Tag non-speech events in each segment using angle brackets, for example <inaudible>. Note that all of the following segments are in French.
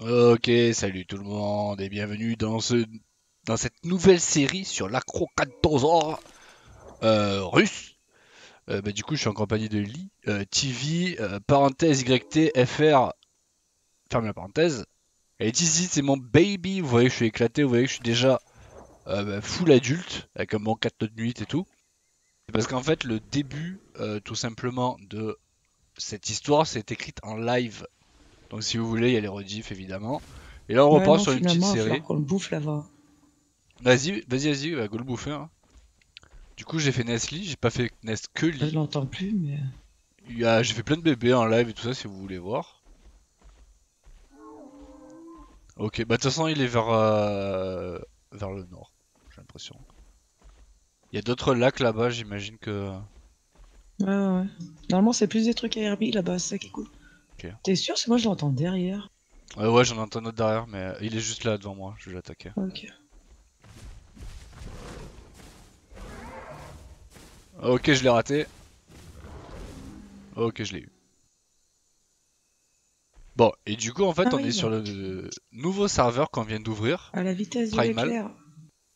Ok, salut tout le monde et bienvenue dans ce dans cette nouvelle série sur l'acrocatosaure euh, russe. Euh, bah, du coup, je suis en compagnie de Lee, euh, TV, parenthèse YT, FR, ferme la parenthèse. Et ici, c'est mon baby. Vous voyez que je suis éclaté, vous voyez que je suis déjà bah, full adulte, avec un bon 4 de nuit et tout. Parce qu'en fait, le début, tout simplement, de cette histoire, c'est écrite en live. Donc si vous voulez, il y a les rediffs évidemment. Et là, on Ouais, repart non, sur une petite série. qu'on le bouffe là-bas. Vas-y, vas-y, vas-y, va go le bouffer. hein. Du coup, j'ai fait Nestlé, j'ai pas fait Nest que Je l'entends plus, mais. A- J'ai fait plein de bébés en live et tout ça si vous voulez voir. Ok, bah de toute façon, il est vers, euh, vers le nord, j'ai l'impression. Il y a d'autres lacs là-bas, j'imagine que. Ouais, ouais, ouais. Normalement, c'est plus des trucs à Herbie là-bas, c'est ça qui est cool. Ok. T'es sûr C'est moi, je l'entends derrière. Ouais, ouais, j'en entends un autre derrière, mais euh, il est juste là devant moi, je vais l'attaquer. Ok. Ok, je l'ai raté. Ok, je l'ai eu. Bon, et du coup, en fait, Ah on oui, est sur donc. le nouveau serveur qu'on vient d'ouvrir. À la vitesse Primal. l'éclair.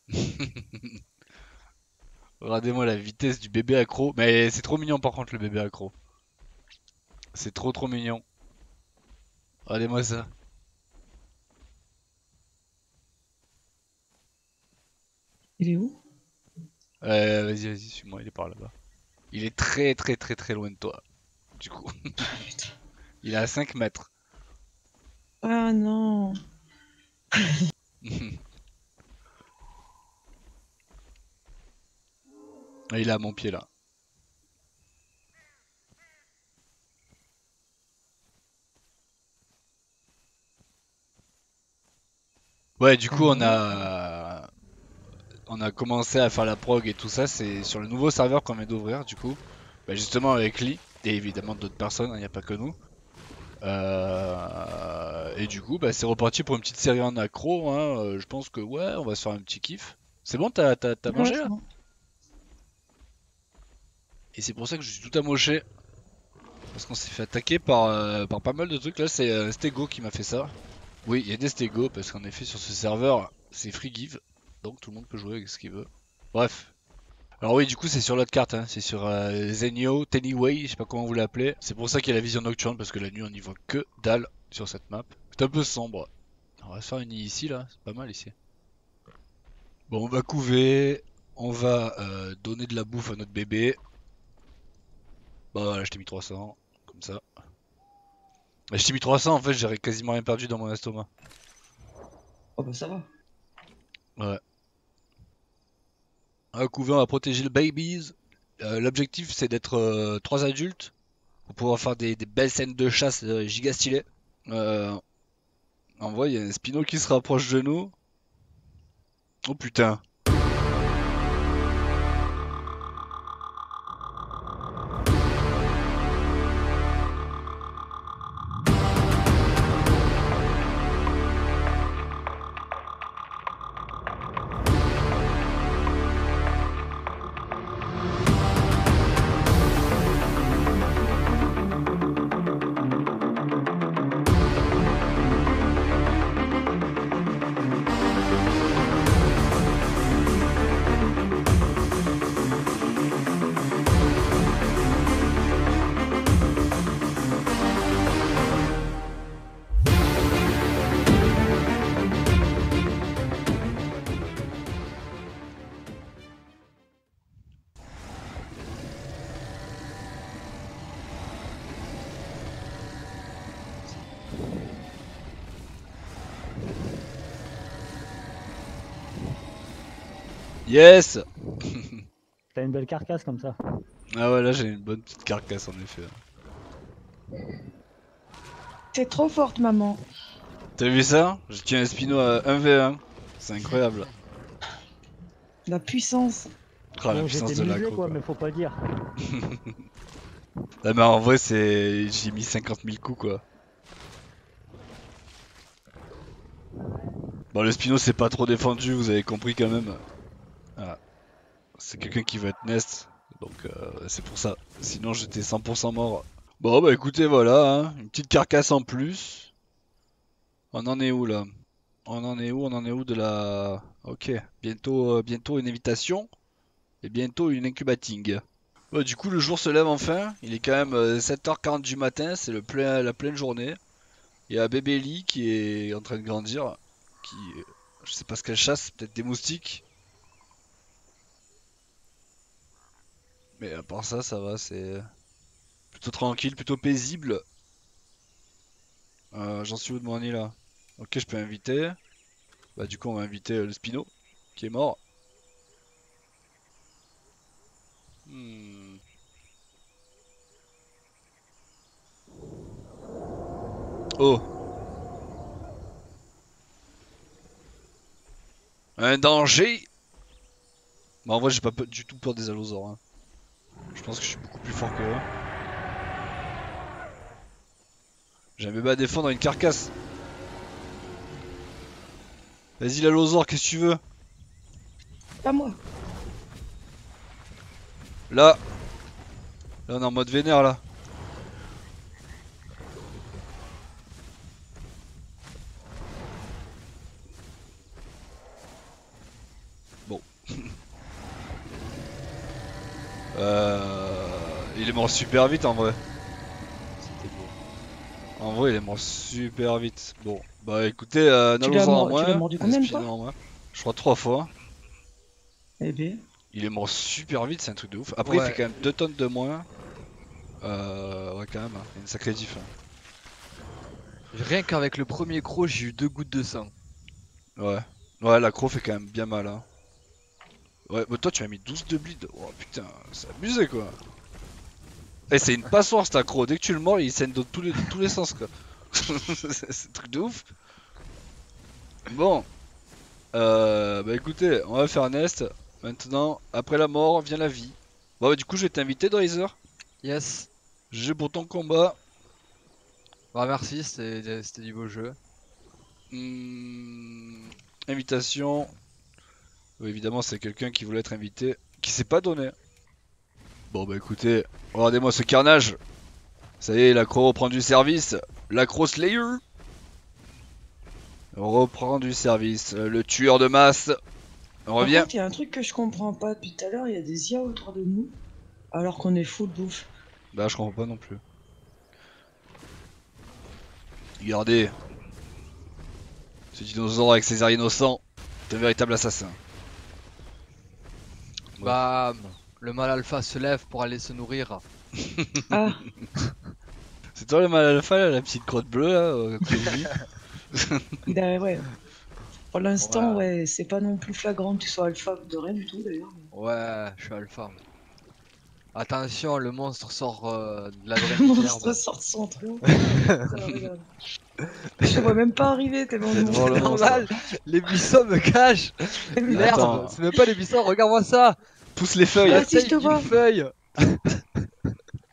<laughs> Regardez-moi la vitesse du bébé accro. Mais c'est trop mignon par contre le bébé accro. C'est trop trop mignon. Regardez-moi ça. Il est où? Euh, vas-y, vas-y, suis-moi, il est par là-bas. Il est très très très très loin de toi. Du coup, Putain. <laughs> il est à 5 mètres. Ah non. <laughs> Ah, Il est à mon pied là. Ouais, du coup, on a on a commencé à faire la prog et tout ça. C'est sur le nouveau serveur qu'on vient d'ouvrir, du coup. Bah, justement avec Lee et évidemment d'autres personnes. Il n'y a pas que nous. Euh, Et du coup, bah, c'est reparti pour une petite série en accro. hein. Euh, Je pense que ouais, on va se faire un petit kiff. C'est bon, t'as Ouais, mangé là? Et c'est pour ça que je suis tout amoché. Parce qu'on s'est fait attaquer par, euh, par pas mal de trucs. Là, c'est euh, Stego qui m'a fait ça. Oui, il y a des Stego, parce qu'en effet, sur ce serveur, c'est free give. Donc tout le monde peut jouer avec ce qu'il veut. Bref. Alors oui, du coup, c'est sur l'autre carte. hein. C'est sur euh, Zenio, Tennyway, je sais pas comment vous l'appelez. C'est pour ça qu'il y a la vision nocturne, parce que la nuit, on y voit que dalle sur cette map. C'est un peu sombre. On va se faire une île ici, là. C'est pas mal ici. Bon, on va couver. On va euh, donner de la bouffe à notre bébé. Bah voilà, je t'ai mis 300, comme ça. Je t'ai mis 300, en fait, j'aurais quasiment rien perdu dans mon estomac. Oh bah ça va. Ouais. On va couver, on va protéger le babies. Euh, L'objectif, c'est d'être euh, trois adultes pour pouvoir faire des, des belles scènes de chasse euh, giga stylées. Euh, on voit, il y a un Spino qui se rapproche de nous. Oh putain. Yes <laughs> T'as une belle carcasse comme ça. Ah ouais, là j'ai une bonne petite carcasse en effet. T'es trop forte, maman. T'as vu ça? Je tiens un Spino à 1v1. C'est incroyable. <laughs> La puissance. Ah, la puissance de l'aggro quoi, quoi. mais faut pas dire. <laughs> Ah mais en vrai c'est... J'ai mis 50 000 coups quoi. Bon le Spino c'est pas trop défendu, vous avez compris quand même. C'est quelqu'un qui veut être Nest, donc euh, c'est pour ça. Sinon j'étais 100% mort. Bon bah écoutez voilà, hein, une petite carcasse en plus. On en est où là? On en est où? On en est où de la... Ok, bientôt, euh, bientôt une invitation et bientôt une incubating. Du coup le jour se lève enfin, il est quand même euh, 7h40 du matin, c'est le plein, la pleine journée. Il y a bébé Lee qui est en train de grandir, qui... Je sais pas ce qu'elle chasse, peut-être des moustiques. Mais à part ça, ça va, c'est plutôt tranquille, plutôt paisible. Euh, J'en suis où de mon là? Ok, je peux inviter. Bah du coup, on va inviter euh, le Spino, qui est mort. Hmm. Oh Un danger? Bah en vrai j'ai pas du tout peur des allosaures hein. Je pense que je suis beaucoup plus fort que eux. J'aime pas défendre une carcasse. Vas-y l'allosaure, qu'est-ce que tu veux? Pas moi. Là Là on est en mode vénère là. Mort super vite en vrai. C'était beau. En vrai il est mort super vite. Bon. Bah écoutez, euh, Nalosaure en tu moins. l'as mordu combien de Espino fois en moins. Je crois trois fois. Eh bien. Il est mort super vite, c'est un truc de ouf. Après, il fait quand même 2 tonnes de moins. Euh, ouais, quand même, hein. il y a une sacrée diff. hein. Rien qu'avec le premier croc, j'ai eu deux gouttes de sang. Ouais. Ouais, l'accro fait quand même bien mal. Hein. Ouais, mais toi, tu as mis 12 de bleed. Oh putain, c'est abusé quoi. Et c'est une passoire cet accro. Dès que tu le mords, il saigne dans tous les, dans tous les sens quoi. <laughs> c'est un truc de ouf. Bon. Euh, bah écoutez, on va faire Nest. Maintenant, après la mort vient la vie. Bon, bah, du coup, je vais t'inviter, Drizer. Yes. J'ai pour ton combat. Bah merci, c'était du beau jeu. Hmm, invitation. Évidemment, c'est quelqu'un qui voulait être invité, qui s'est pas donné. Bon, bah écoutez, regardez-moi ce carnage. Ça y est, l'accro reprend du service. L'accro Slayer reprend du service. Le tueur de masse on revient. il y a un truc que je comprends pas depuis tout à l'heure, il y a des IA autour de nous, alors qu'on est full bouffe. Bah, je comprends pas non plus. Regardez. Ce dinosaure avec ses airs innocents. C'est un véritable assassin. Ouais. Le mal alpha se lève pour aller se nourrir. Ah, <laughs> C'est toi le mal alpha là, la petite crotte bleue là bah <laughs> ouais. Pour l'instant, Ouais. ouais, c'est pas non plus flagrant que tu sois alpha de rien du tout d'ailleurs. Ouais, je suis alpha. <laughs> Attention, le monstre sort euh, de la Le monstre sort de son trou. Regarde. Je vois même pas arriver tellement le monstre. Normal, les buissons me cachent. Merde, c'est même pas les buissons, regarde-moi ça. Pousse les feuilles Ah, si, je te vois. feuille.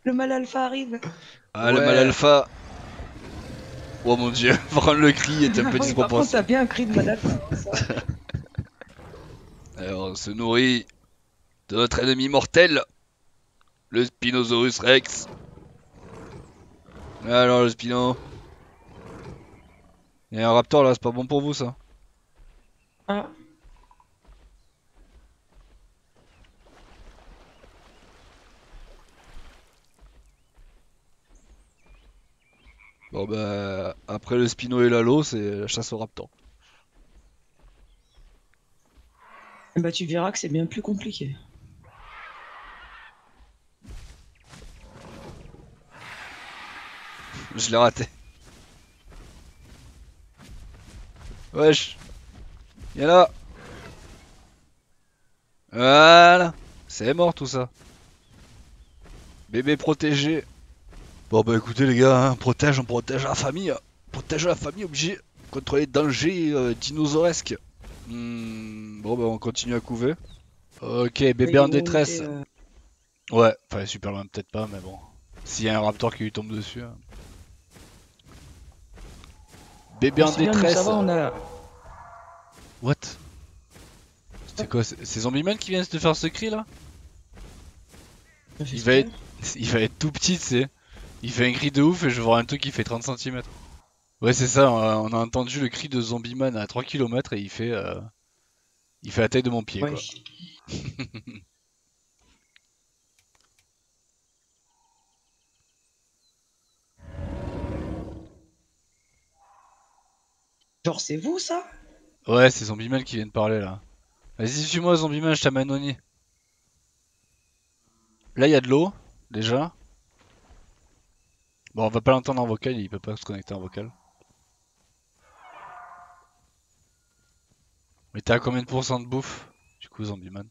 Le mal alpha arrive. Ah le mal alpha Oh mon dieu, <laughs> vraiment le cri est un peu Ah par contre, disproportionné. t'as bien un cri de mal alpha. ça. <laughs> Alors on se nourrit de notre ennemi mortel, le Spinosaurus Rex. Alors le Spino. Il y a un raptor là, c'est pas bon pour vous ça? Ah, Bon bah après le Spino et l'Halo, c'est la chasse au raptor. bah tu verras que c'est bien plus compliqué. Je l'ai raté. Wesh. Viens là. Voilà. C'est mort tout ça. Bébé protégé. Bon bah écoutez les gars, hein, protège, on protège la famille. Protège la famille obligé contre les dangers euh, dinosauresques. Hmm, bon bah on continue à couver. Ok, bébé en détresse. euh, Ouais, enfin super loin peut-être pas, mais bon. S'il y a un raptor qui lui tombe dessus. hein. Bébé en bien, nous, détresse. Va, on a... What? C'est quoi C'est c'est Zombieman qui vient de faire ce cri là? Il va être, il va être tout petit, tu sais. Il fait un cri de ouf et je vois un truc qui fait 30 cm. Ouais, c'est ça, on a, on a entendu le cri de Zombieman à 3 km et il fait, euh, il fait la taille de mon pied, Ouais. quoi. <laughs> Genre, c'est vous ça? Ouais, c'est Zombieman qui vient de parler là. Vas-y, suis-moi, Zombieman, je t'amène au nid. Là, il y a de l'eau, déjà. Bon, on va pas l'entendre en vocal, il peut pas se connecter en vocal. Mais t'es à combien de pourcents de bouffe, du coup, Zombieman?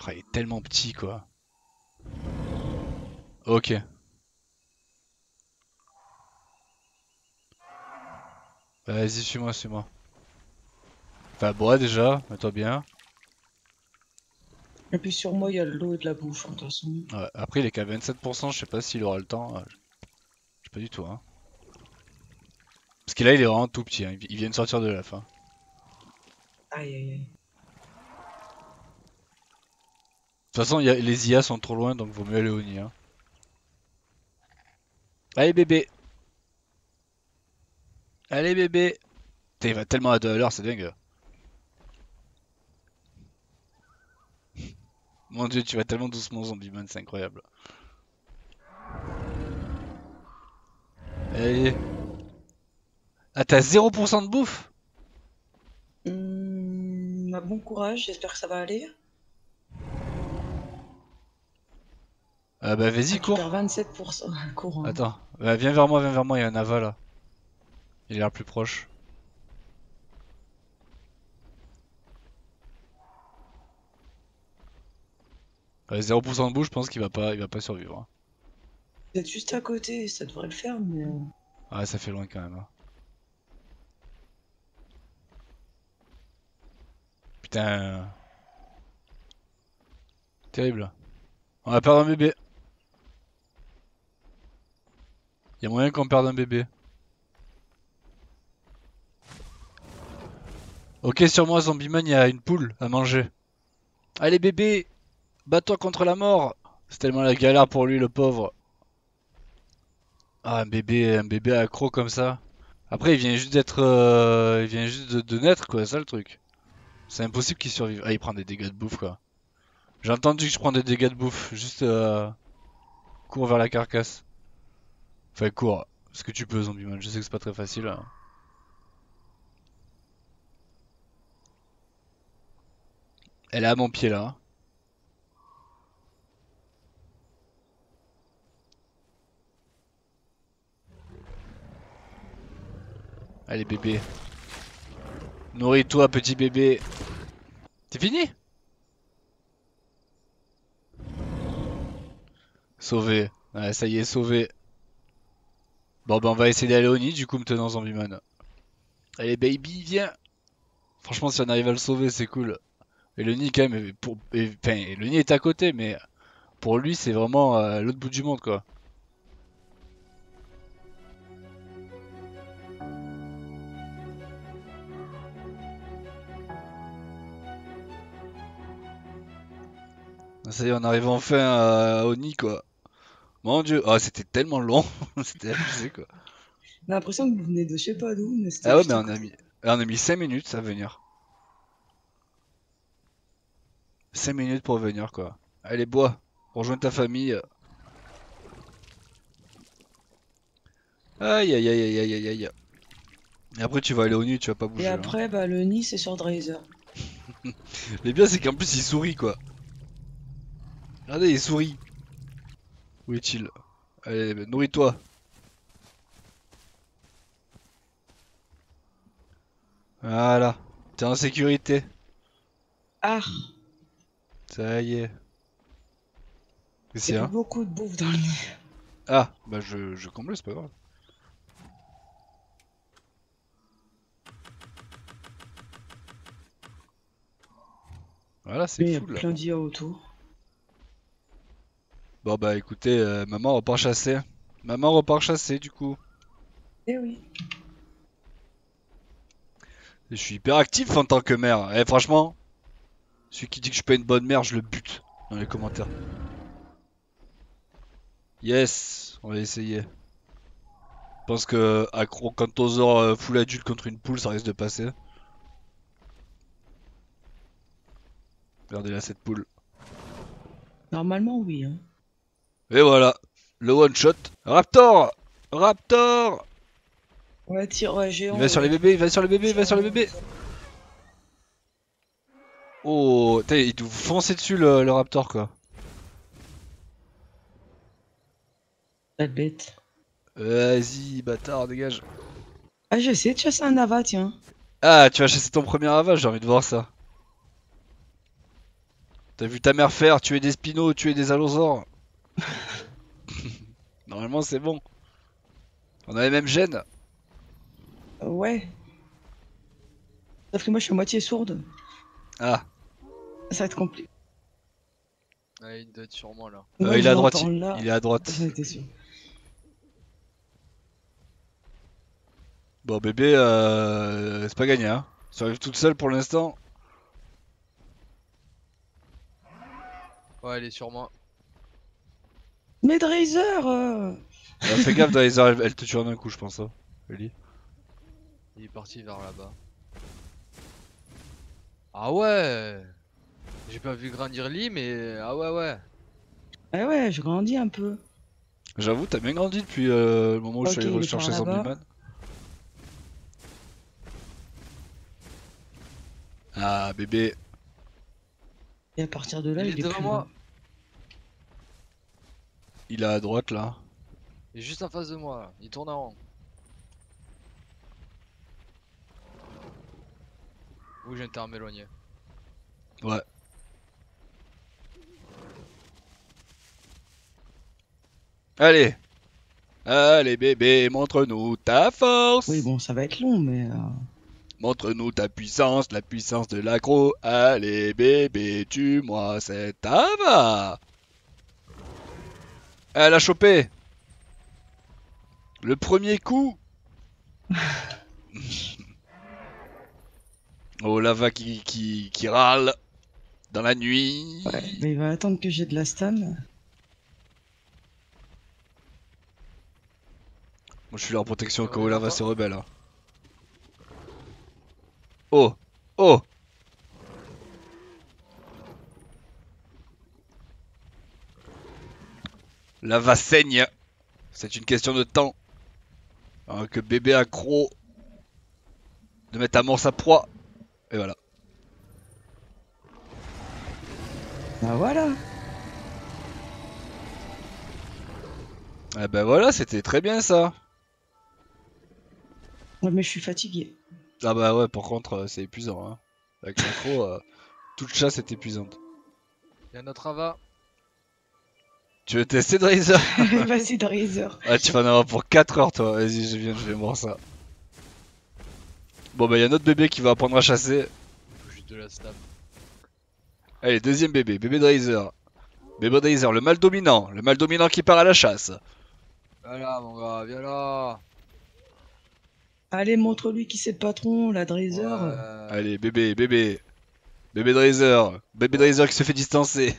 Oh, il est tellement petit, quoi. Ok. Vas-y, suis-moi, suis-moi. Enfin, bois déjà, mets-toi bien. Et puis sur moi, il y a de l'eau et de la bouffe, de toute façon. Ouais, après, il est qu'à 27%, je sais pas s'il aura le temps. euh, Je sais pas du tout, hein. Parce que là, il est vraiment tout petit, hein. il vient de sortir de la fin. Aïe aïe aïe. De toute façon, il y a- les IA sont trop loin, donc vaut mieux aller au nid. Hein. Allez, bébé Allez, bébé il va tellement à 2 à l'heure, c'est dingue. Mon dieu, tu vas tellement doucement, Zombieman, c'est incroyable. Allez. Ah, t'as 0% de bouffe? Bah, bon courage, j'espère que ça va aller. Ah bah vas-y, cours perds 27% courant. Attends, bah, viens vers moi, viens vers moi, il y a un Nava là. Il est là plus proche. 0% de bout, je pense qu'il va pas, il va pas survivre. hein. Vous êtes juste à côté, ça devrait le faire, mais... Ouais, ça fait loin quand même. hein. Putain. Terrible. On va perdre un bébé. Y a moyen qu'on perde un bébé. Ok, sur moi, Zombieman, y a une poule à manger. Allez, bébé Bats-toi contre la mort C'est tellement la galère pour lui, le pauvre. Ah, un bébé, un bébé accro comme ça. Après, il vient juste d'être, euh, il vient juste de, naître, quoi. Ça le truc. C'est impossible qu'il survive. Ah, il prend des dégâts de bouffe, quoi. J'ai entendu que je prends des dégâts de bouffe. Juste, euh, cours vers la carcasse. Enfin, cours. Ce que tu peux, Zombieman. Je sais que c'est pas très facile. hein. Elle est à mon pied, là. Allez bébé. Nourris-toi petit bébé. C'est fini? Sauvé. Ouais, ça y est, sauvé. Bon ben on va essayer d'aller au nid du coup maintenant Zombieman. Allez baby, viens Franchement si on arrive à le sauver c'est cool. Et le nid quand même, pour... le nid est à côté mais pour lui c'est vraiment euh, l'autre bout du monde quoi. Ça y est, on arrive enfin à- au nid quoi. Mon dieu, ah c'était tellement long, <laughs> c'était abusé quoi. On a l'impression que vous venez de je sais pas d'où, mais c'était Ah ouais mais on a mis, on a mis 5 minutes à venir. 5 minutes pour venir quoi. Allez bois, rejoins ta famille. Aïe aïe aïe aïe aïe aïe. Et après tu vas aller au nid, tu vas pas bouger. Et hein. après, bah, le nid, c'est sur Drazer. Le <laughs> bien c'est qu'en plus il sourit quoi. Regardez, il sourit. Où est-il? Allez, bah, nourris-toi. Voilà, t'es en sécurité. Ah Ça y est. Qu'est-ce qu'il Il y y a a beaucoup de bouffe dans le nid. Ah, bah je, je comble, c'est pas grave. Voilà, Mais il y c'est a fou là. plein d'IA autour. Bon bah écoutez, euh, maman repart chasser. Maman repart chasser du coup. Eh oui. Je suis hyper actif en tant que mère. Eh franchement, celui qui dit que je suis pas une bonne mère, je le bute dans les commentaires. Yes, on va essayer. Je pense que accro Cantosaur euh, full adulte contre une poule, ça risque de passer. Regardez là cette poule. Normalement, oui. Hein. Et voilà, le one shot. Raptor Raptor Ouais, tire ouais, géant. Il va sur les bébés, il va sur les bébés, il va sur les bébés. Oh, putain, il doit vous foncer dessus le, le Raptor quoi. La bête. Vas-y, bâtard, dégage. Ah, j'ai essayé de chasser un Ava, tiens. Ah, tu vas chasser ton premier ravage, j'ai envie de voir ça. T'as vu ta mère faire tuer des spinos, tuer des allosaures <laughs> Normalement, c'est bon. On a les mêmes gènes. Euh, ouais. Sauf que moi, je suis à moitié sourde. Ah, Ça va être compliqué. Ouais, il doit être sur moi là. euh, Moi, il je est à droite. Il, là. il est à droite. Sûr. Bon, bébé, euh, c'est pas gagné, hein. Ça arrive toute seule pour l'instant. Ouais, il est sur moi. Mais Drazer euh... Fais gaffe, Drazer, elle, elle te tue en un coup, je pense. Hein. Ellie. Il est parti vers là-bas. Ah ouais J'ai pas vu grandir Lee, mais ah ouais, ouais. Ah ouais, je grandis un peu. J'avoue, t'as bien grandi depuis euh, le moment où je suis allé rechercher par Zombie là-bas. Man. Ah, bébé. Et à partir de là, il il, est est devant plus moi. loin. Il est à droite là. Il est juste en face de moi. là. Il tourne en rond. Ouh, j'ai intérêt à m'éloigner. Ouais. Allez. Allez, bébé, montre-nous ta force. Oui, bon, ça va être long, mais. euh, Montre-nous ta puissance, la puissance de l'aggro. Allez, bébé, tue-moi cette Ava. Elle a chopé. Le premier coup. <laughs> oh, lava qui, qui, qui râle dans la nuit. Ouais, mais il va attendre que j'ai de la stan. Moi, je suis là en protection où Ouais, lava se rebelle. hein. Oh, oh. Lava saigne. C'est une question de temps. Hein, que bébé accro de mettre à mort sa proie. Et voilà. Bah voilà. Ah ben voilà, c'était très bien ça. Ouais, mais je suis fatigué. Ah bah ouais, par contre, euh, c'est épuisant. Hein. Avec l'accro, euh, toute chasse est épuisante. Il y a notre Ava. Tu veux tester Drazer <laughs> Vas-y, Drazer. Ah, tu vas en avoir pour 4 heures, toi. Vas-y, je viens, je vais voir ça. Bon, bah, il y a notre bébé qui va apprendre à chasser. Faut juste de la stab. Allez, deuxième bébé, bébé Drazer. Bébé Drazer, le mâle dominant. Le mâle dominant qui part à la chasse. Viens là, mon gars, viens là. Allez, montre-lui qui c'est le patron, la Drazer. Ouais. Allez, bébé, bébé. Bébé Drazer. Bébé Drazer qui se fait distancer.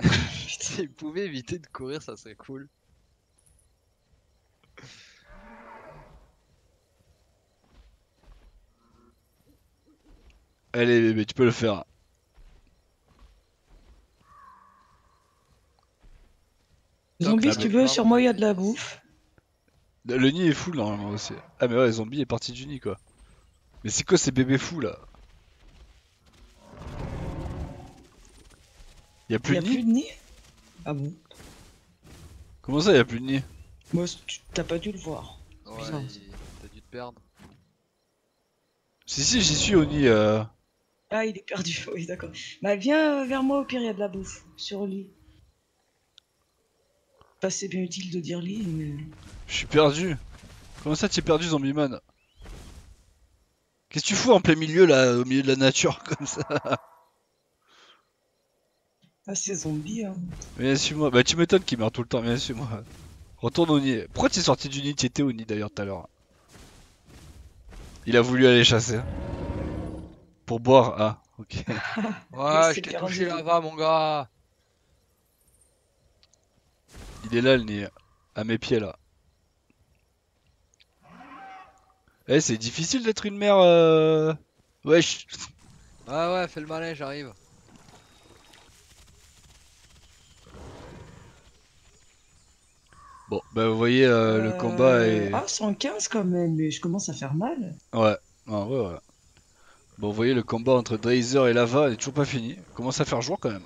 <laughs> S'il pouvait éviter de courir, ça serait cool. Allez, bébé, tu peux le faire. Zombie, la si tu veux, sur moi, il y a de la bouffe. Le nid est full normalement aussi. Ah, mais ouais, zombie est parti du nid quoi. Mais c'est quoi ces bébés fous là? Y'a plus y a de nid plus de nid? Ah bon? Comment ça, y'a plus de nid? Moi, tu- t'as pas dû le voir. Ouais, t'as dû te perdre. Si, si, j'y suis au nid. Euh... Ah, il est perdu, <laughs> oui, d'accord. Bah, viens euh, vers moi, au pire, il y a de la bouffe. Sur lit. Pas c'est bien utile de dire lit, mais. Je suis perdu. Comment ça, tu es perdu, zombie man Qu'est-ce que tu fous en plein milieu là, au milieu de la nature <laughs> comme ça? Ah, c'est zombie, hein. Viens, suis-moi. Bah, tu m'étonnes qu'il meurt tout le temps, viens, suis-moi. Retourne au nid. Pourquoi tu es sorti du nid? Tu étais au nid d'ailleurs tout à l'heure. Il a voulu aller chasser. Pour boire Ah, ok. <laughs> Ouais, c'est je t'ai touché là-bas, mon gars. Il est là le nid. À mes pieds là. Eh, c'est difficile d'être une mère. Euh... Wesh. Ouais, ouais, fais le malin, j'arrive. Bon, bah vous voyez, euh, le combat est. Ah, 115 quand même, mais je commence à faire mal. Ouais, ouais, ouais. ouais. Bon, vous voyez, le combat entre Drazer et Lava est toujours pas fini. Commence à faire jour quand même.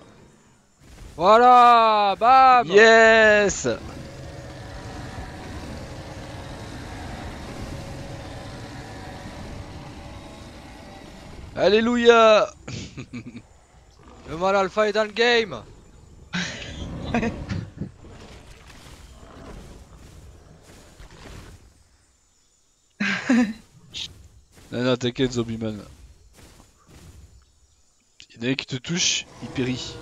Voilà Bam Yes Alléluia Le mal alpha est dans le game <laughs> <laughs> Non, non, t'inquiète, Zombieman. Il y en a qui te touche, il périt.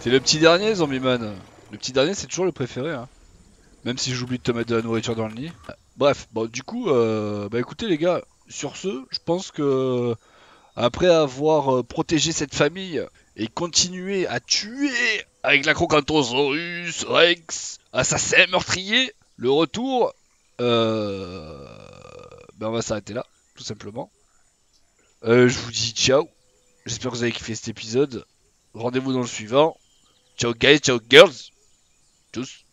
C'est le petit dernier, Zombieman. Le petit dernier, c'est toujours le préféré. Hein. Même si j'oublie de te mettre de la nourriture dans le nid. Bref, bon, du coup, euh, bah écoutez, les gars, sur ce, je pense que après avoir euh, protégé cette famille et continué à tuer avec la Crocantosaurus Rex, assassin meurtrier, le retour, euh, ben on va s'arrêter là, tout simplement. Euh, je vous dis ciao. J'espère que vous avez kiffé cet épisode. Rendez-vous dans le suivant. Ciao guys, ciao girls. Tous.